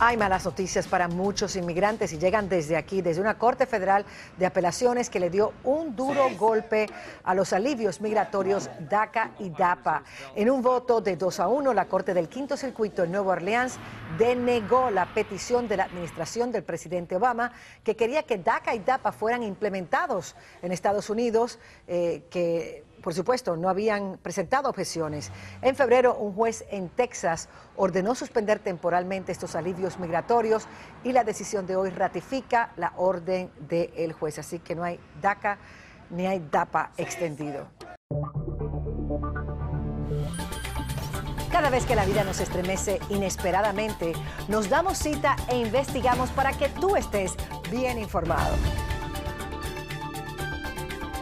Hay malas noticias para muchos inmigrantes y llegan desde aquí, desde una Corte Federal de Apelaciones que le dio un duro golpe a los alivios migratorios DACA y DAPA. En un voto de 2 a 1, la Corte del Quinto Circuito en Nueva Orleans denegó la petición de la administración del presidente Obama que quería que DACA y DAPA fueran implementados en Estados Unidos, eh, que por supuesto, no habían presentado objeciones. En febrero, un juez en Texas ordenó suspender temporalmente estos alivios migratorios y la decisión de hoy ratifica la orden del juez. Así que no hay DACA ni hay DAPA extendido. Cada vez que la vida nos estremece inesperadamente, nos damos cita e investigamos para que tú estés bien informado.